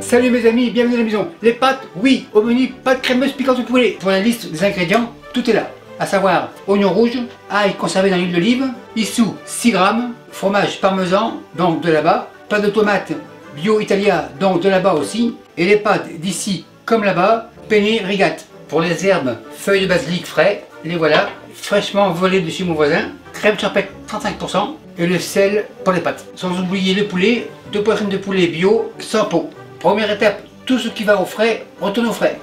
Salut mes amis, bienvenue à la maison. Les pâtes, oui, au menu, pâtes crémeuses piquantes au poulet. Pour la liste des ingrédients, tout est là. À savoir, oignon rouge, ail conservé dans l'huile d'olive, issou 6 grammes, fromage parmesan, donc de là-bas, pâte de tomate bio Italia, donc de là-bas aussi, et les pâtes d'ici comme là-bas, penne rigate. Pour les herbes, feuilles de basilic frais, les voilà, fraîchement volées de chez mon voisin, crème charpette 35% et le sel pour les pâtes. Sans oublier le poulet, deux poitrines de poulet bio sans peau. Première étape, tout ce qui va au frais, retourne au frais.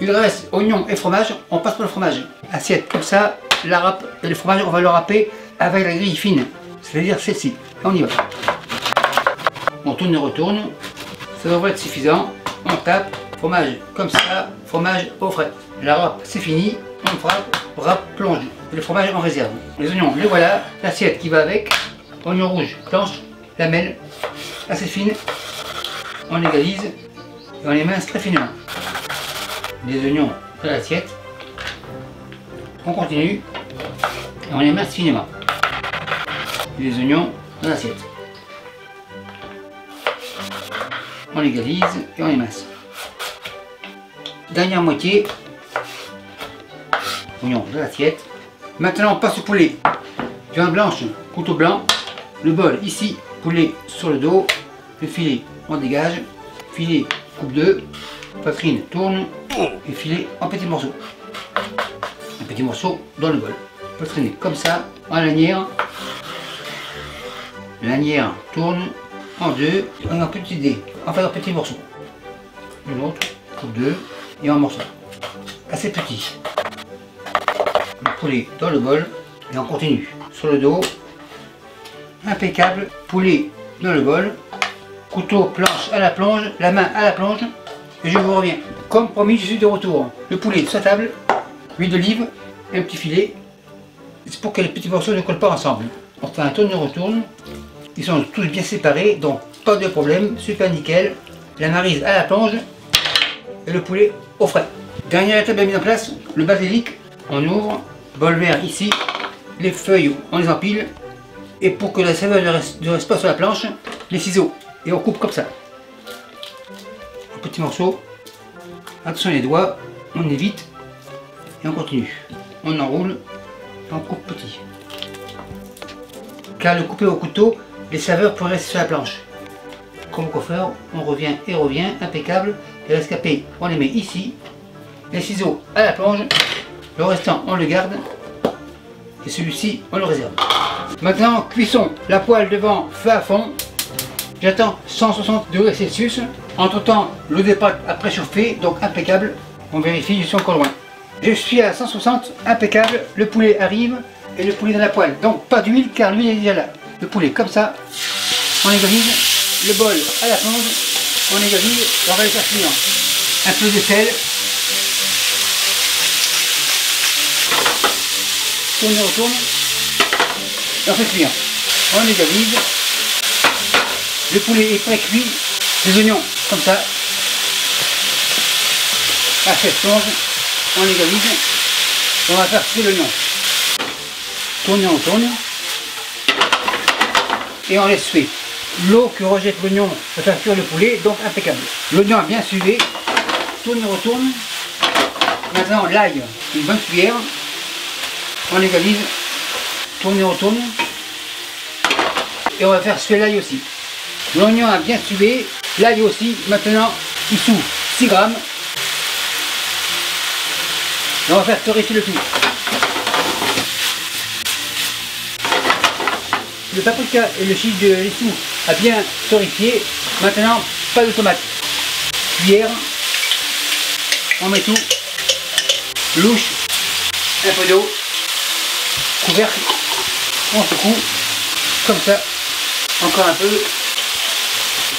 Il reste oignon et fromage, on passe pour le fromage. Assiette comme ça, la râpe et le fromage, on va le râper avec la grille fine, c'est-à-dire celle-ci. On y va. On tourne et retourne, ça devrait être suffisant. On tape, fromage comme ça, fromage au frais. La râpe, c'est fini, on râpe plonge. le fromage en réserve. Les oignons, les voilà, l'assiette qui va avec, oignon rouge, planche, lamelle, assez fine, on égalise et on les mince très finement. Les oignons dans l'assiette. On continue et on les mince finement. Les oignons dans l'assiette. On égalise et on les mince. Dernière moitié. Oignons dans l'assiette. Maintenant on passe au poulet. Viande blanche, couteau blanc. Le bol ici, poulet sur le dos. Le filet on dégage, filet coupe 2, poitrine tourne et filet en petits morceaux. Un petit morceau dans le bol. Poitrine comme ça, en lanière. Lanière tourne en deux et en petit dé, enfin en petits morceaux. Une autre, coupe 2 et en morceaux. Assez petit. Le poulet dans le bol et on continue. Sur le dos, impeccable, poulet dans le bol, couteau, planche à la plonge, la main à la plonge, et je vous reviens. Comme promis, je suis de retour. Le poulet sur table, huile d'olive, un petit filet. C'est pour que les petits morceaux ne collent pas ensemble. On fait un tourne et retourne. Ils sont tous bien séparés, donc pas de problème, super nickel. La marise à la plonge et le poulet au frais. Dernière étape de mise en place, le basilic. On ouvre, bol vert ici, les feuilles on les empile. Et pour que la saveur ne reste, pas sur la planche, les ciseaux et on coupe comme ça. Un petit morceau. Attention les doigts, on évite et on continue. On enroule, on coupe petit. Car le couper au couteau, les saveurs pourraient rester sur la planche. Comme au coiffeur, on revient et revient, impeccable. Les rescapés, on les met ici. Les ciseaux à la plonge. Le restant, on le garde. Et celui-ci, on le réserve. Maintenant, cuisson. La poêle devant, feu à fond. J'attends 160 degrés Celsius. Entre temps, l'eau des pâtes a préchauffé, donc impeccable. On vérifie, je suis encore loin. Je suis à 160, impeccable. Le poulet arrive et le poulet dans la poêle. Donc pas d'huile car l'huile est déjà là. Le poulet comme ça, on égalise. Le bol à la plonge, on égalise. On va finir. Un peu de sel. Tourne et retourne. Et on fait cuire. On égalise. Le poulet est pré-cuit, les oignons comme ça. À cette plonge, on égalise. On va faire cuire l'oignon. Tourne, on tourne. Et on laisse suer. L'eau que rejette l'oignon va faire cuire le poulet, donc impeccable. L'oignon a bien suivi. Tourne, retourne. Maintenant l'ail, une bonne cuillère. On égalise. Tourne, on retourne. Et on va faire suer l'ail aussi. L'oignon a bien sué, l'ail aussi. Maintenant, il s'ouvre 6 grammes. on va faire torréfier le tout. Le paprika et le chili de l'issou a bien torréfié. Maintenant, pas de tomate. Cuillère. On met tout. Louche. Un peu d'eau. Couvercle. On secoue. Comme ça. Encore un peu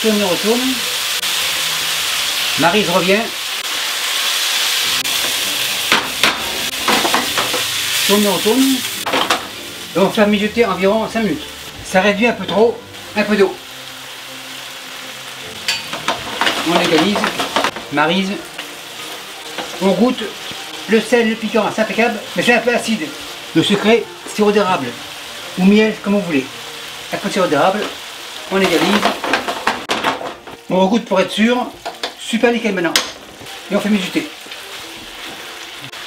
tourne, retourne. Marise revient. Tourne, retourne. Et on fait mijoter environ 5 minutes. Ça réduit un peu trop, un peu d'eau. On égalise, marise. On goûte le sel, le piquant, c'est impeccable, mais c'est un peu acide. Le secret, sirop d'érable. ou miel, comme vous voulez. La poudre d'érable, on égalise. On regoute pour être sûr. Super nickel maintenant. Et on fait mijoter.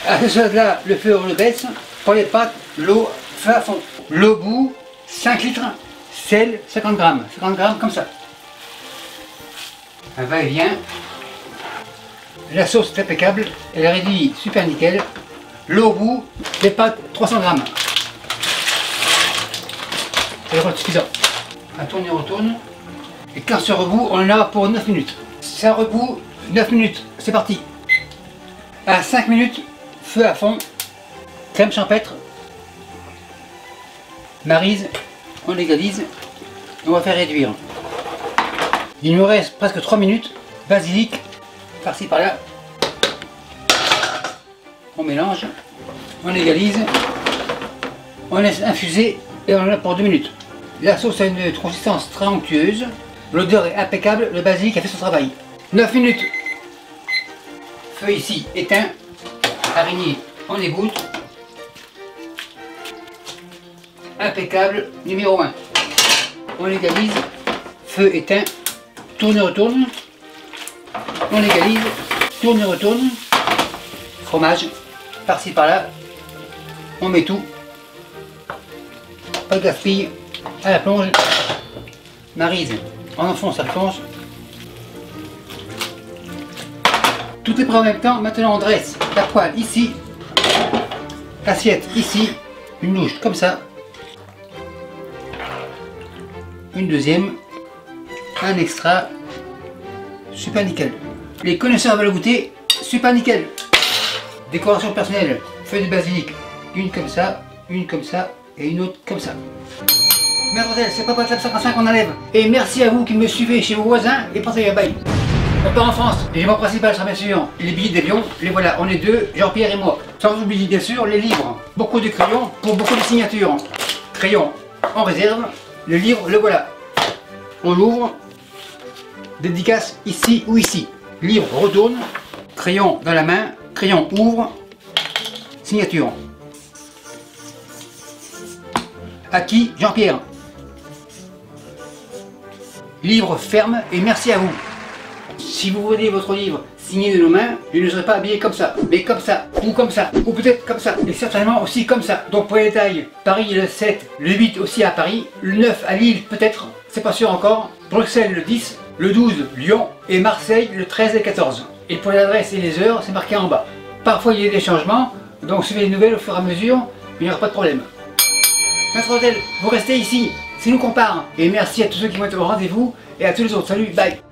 À ce stade-là, le feu on le baisse. Pour les pâtes, l'eau, à fond. L'eau bout, 5 litres. Sel, 50 grammes. 50 grammes comme ça. Un va-et-vient. La sauce est impeccable. Elle est réduite super nickel. L'eau au bout, les pâtes 300 grammes. C'est suffisant. Un tourne et retourne. Et quand ce rebout, on en a pour 9 minutes. C'est un rebout, 9 minutes. C'est parti. À 5 minutes, feu à fond. Crème champêtre. Marise. On égalise. On va faire réduire. Il nous reste presque 3 minutes. Basilic. Par-ci par-là. On mélange. On égalise. On laisse infuser et on en a pour 2 minutes. La sauce a une consistance très onctueuse. L'odeur est impeccable, le basilic a fait son travail. 9 minutes. Feu ici éteint. Araignée, on égoutte. Impeccable, numéro 1. On égalise. Feu éteint. Tourne et retourne. On égalise. Tourne et retourne. Fromage. Par-ci par-là. On met tout. Pas de gaspille à la plonge, marise, on enfonce la plonge. Tout est prêt en même temps, maintenant on dresse la poêle ici, l'assiette ici, une louche comme ça, une deuxième, un extra, super nickel. Les connaisseurs veulent goûter, super nickel. Décoration personnelle, feuille de basilic, une comme ça, une comme ça et une autre comme ça. Mademoiselle, c'est pas Club 55 qu'on enlève. Et merci à vous qui me suivez chez vos voisins et pensez à bye. On part en France. L'élément principal sera bien sûr les billets d'avion. Les voilà, on est deux, Jean-Pierre et moi. Sans oublier bien sûr les livres. Beaucoup de crayons pour beaucoup de signatures. Crayon en réserve. Le livre, le voilà. On l'ouvre. Dédicace ici ou ici. Livre retourne. Crayon dans la main. Crayon ouvre. Signature. À qui Jean-Pierre livre ferme et merci à vous. Si vous voulez votre livre signé de nos mains, je ne serai pas habillé comme ça, mais comme ça, ou comme ça, ou peut-être comme ça, et certainement aussi comme ça. Donc pour les détails, Paris le 7, le 8 aussi à Paris, le 9 à Lille peut-être, c'est pas sûr encore, Bruxelles le 10, le 12 Lyon, et Marseille le 13 et 14. Et pour l'adresse et les heures, c'est marqué en bas. Parfois il y a des changements, donc suivez les nouvelles au fur et à mesure, il n'y aura pas de problème. Maître vous restez ici, c'est nous qu'on part. Et merci à tous ceux qui vont être au rendez-vous et à tous les autres. Salut, bye